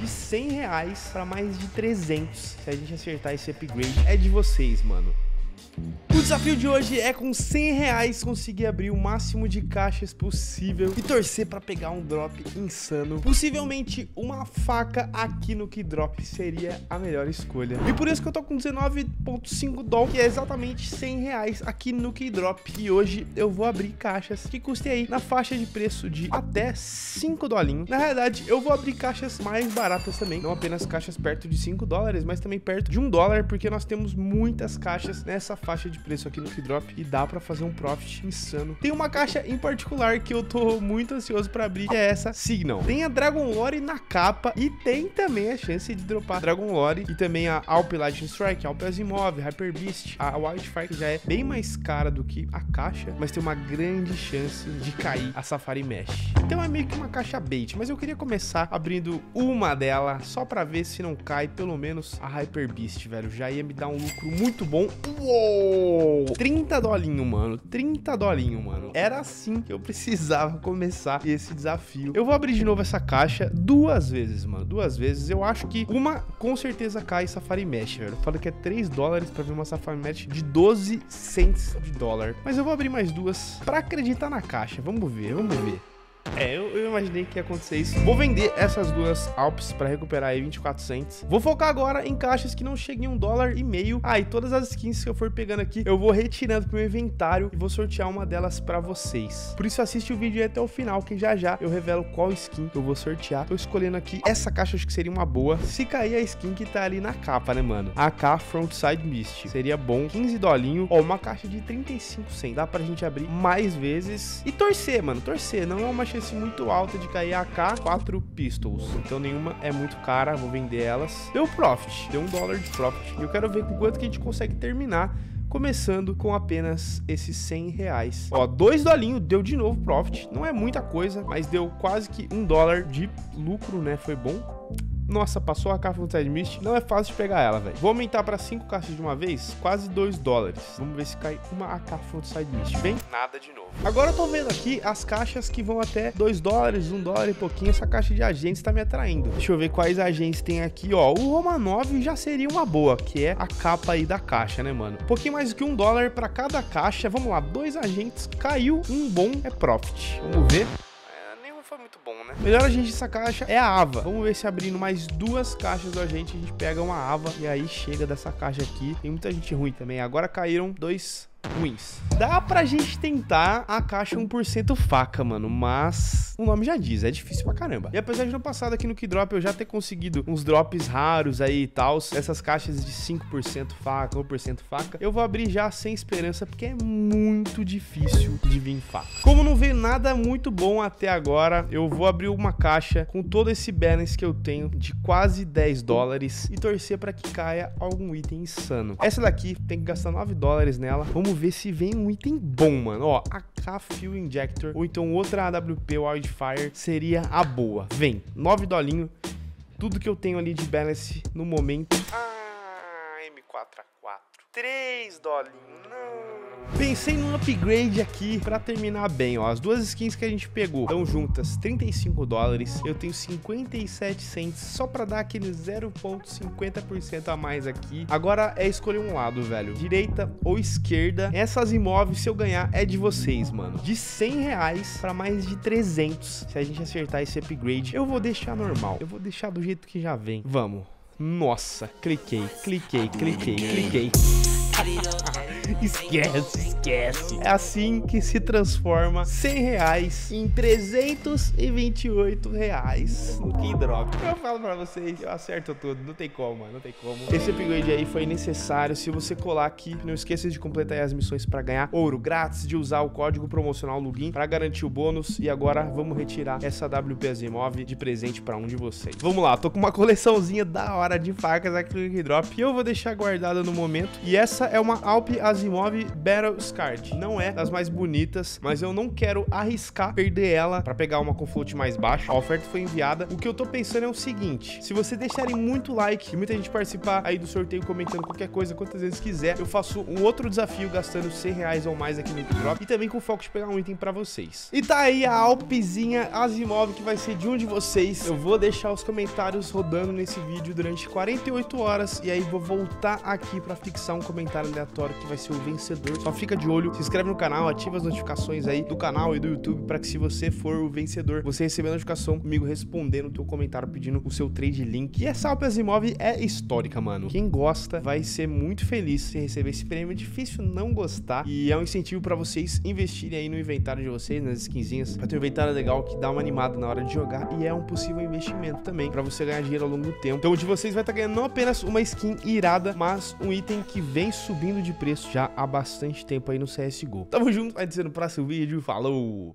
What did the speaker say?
de 100 reais para mais de 300 se a gente acertar esse upgrade. É de vocês, mano. O desafio de hoje é com 100 reais conseguir abrir o máximo de caixas possível e torcer para pegar um drop insano. Possivelmente uma faca aqui no Keydrop seria a melhor escolha. E por isso que eu tô com 19.5 doll, que é exatamente 100 reais aqui no Keydrop. E hoje eu vou abrir caixas que custem aí na faixa de preço de até 5 dolinhos. Na realidade, eu vou abrir caixas mais baratas também, não apenas caixas perto de 5 dólares, mas também perto de 1 dólar, porque nós temos muitas caixas nessa faixa de preço aqui no Keydrop e dá para fazer um profit insano. Tem uma caixa em particular que eu tô muito ansioso para abrir, que é essa Signal. Tem a Dragon Lore na capa e tem também a chance de dropar Dragon Lore e também a Alp Lightning Strike, Alp Asimov, Hyper Beast, a Wildfire que já é bem mais cara do que a caixa, mas tem uma grande chance de cair a Safari Mesh. Então é meio que uma caixa bait, mas eu queria começar abrindo uma dela só para ver se não cai pelo menos a Hyper Beast, velho. Já ia me dar um lucro muito bom. Uou! 30 dolinho, mano. 30 dolinho, mano. Era assim que eu precisava começar esse desafio. Eu vou abrir de novo essa caixa duas vezes, mano. Duas vezes. Eu acho que uma com certeza cai Safari Mesh, velho. Eu falo que é 3 dólares pra ver uma Safari Mesh de 12 cents de dólar. Mas eu vou abrir mais duas pra acreditar na caixa. Vamos ver, vamos ver. É, eu, eu, imaginei que ia acontecer isso. Vou vender essas duas Alps para recuperar aí 24 cents. Vou focar agora em caixas que não cheguem a um dólar e meio. Ah, e todas as skins que eu for pegando aqui, eu vou retirando pro meu inventário e vou sortear uma delas para vocês. Por isso assiste o vídeo até o final, que já já eu revelo qual skin que eu vou sortear. Tô escolhendo aqui essa caixa, acho que seria uma boa. Se cair a skin que tá ali na capa, né, mano? AK Frontside Mist. Seria bom. 15 dolinho. Ó, uma caixa de 35 cents. Dá pra gente abrir mais vezes e torcer, mano. Torcer. Não é uma chance muito alta de cair AK 4 pistols. Então nenhuma é muito cara, vou vender elas. Deu profit, deu um dólar de profit. E eu quero ver com quanto que a gente consegue terminar começando com apenas esses 100 reais. Ó, dois dolinhos, deu de novo profit. Não é muita coisa, mas deu quase que um dólar de lucro, né? Foi bom. Nossa, passou a caixa do Side Mist. Não é fácil de pegar ela, velho. Vou aumentar para 5 caixas de uma vez, quase 2 dólares. Vamos ver se cai uma AK Frontside Mist. Vem? Nada de novo. Agora eu tô vendo aqui as caixas que vão até 2 dólares, 1 dólar e pouquinho. Essa caixa de agentes tá me atraindo. Deixa eu ver quais agentes tem aqui, ó. O Romanov já seria uma boa, que é a capa aí da caixa, né, mano? Um pouquinho mais do que 1 dólar para cada caixa. Vamos lá, dois agentes. Caiu, um bom é profit. Vamos ver foi muito bom, né? Melhor agente dessa caixa é a Ava. Vamos ver se abrindo mais duas caixas do agente, a gente pega uma Ava e aí chega dessa caixa aqui. Tem muita gente ruim também. Agora caíram dois ruins. Dá pra gente tentar a caixa 1% faca, mano, mas o nome já diz, é difícil pra caramba. E apesar de no passado aqui no Keydrop eu já ter conseguido uns drops raros aí e tal, essas caixas de 5% faca, 1% faca, eu vou abrir já sem esperança porque é muito difícil de vir faca. Como não veio nada muito bom até agora, eu vou abrir uma caixa com todo esse balance que eu tenho de quase 10 dólares e torcer para que caia algum item insano. Essa daqui tem que gastar 9 dólares nela. Vamos Vamos ver se vem um item bom, mano. Ó, AK Fuel Injector ou então outra AWP Wildfire seria a boa. Vem, 9 dolinho. Tudo que eu tenho ali de balance no momento. Ah, M4A4. 3 dolinho. Não. Pensei num upgrade aqui pra terminar bem, ó. As duas skins que a gente pegou estão juntas 35 dólares. Eu tenho 57 cents só pra dar aquele 0,50% a mais aqui. Agora é escolher um lado, velho. Direita ou esquerda. Essas imóveis, se eu ganhar, é de vocês, mano. De 100 reais pra mais de 300. Se a gente acertar esse upgrade, eu vou deixar normal. Eu vou deixar do jeito que já vem. Vamos. Nossa, cliquei, cliquei, cliquei, cliquei. esquece, esquece. É assim que se transforma 100 reais em 328 reais no Keydrop. Eu falo pra vocês, eu acerto tudo, não tem como, mano, não tem como. Esse upgrade aí foi necessário. Se você colar aqui, não esqueça de completar as missões pra ganhar ouro grátis, de usar o código promocional login pra garantir o bônus. E agora vamos retirar essa WP Azimov de presente pra um de vocês. Vamos lá, tô com uma coleçãozinha da hora de facas aqui no Keydrop e eu vou deixar guardada no momento. E essa é uma Alp Asimov Battle Scard. Não é das mais bonitas, mas eu não quero arriscar perder ela para pegar uma com float mais baixo. A oferta foi enviada. O que eu tô pensando é o seguinte: se você deixarem muito like e muita gente participar aí do sorteio comentando qualquer coisa, quantas vezes quiser, eu faço um outro desafio gastando 100 reais ou mais aqui no Drop e também com foco de pegar um item para vocês. E tá aí a Alpzinha Asimov que vai ser de um de vocês. Eu vou deixar os comentários rodando nesse vídeo durante 48 horas e aí vou voltar aqui para fixar um comentário aleatório que vai ser o vencedor. Só fica de olho, se inscreve no canal, ativa as notificações aí do canal e do YouTube para que se você for o vencedor, você receber a notificação comigo respondendo o teu comentário pedindo o seu trade link. E essa Alp Asimov é histórica, mano. Quem gosta vai ser muito feliz se receber esse prêmio. É difícil não gostar e é um incentivo para vocês investirem aí no inventário de vocês, nas skinzinhas, para ter um inventário legal que dá uma animada na hora de jogar e é um possível investimento também para você ganhar dinheiro ao longo do tempo. Então, de vocês vai estar tá ganhando não apenas uma skin irada, mas um item que vem subindo de preço já há bastante tempo aí no CSGO. Tamo junto, vai ser no próximo vídeo. Falou!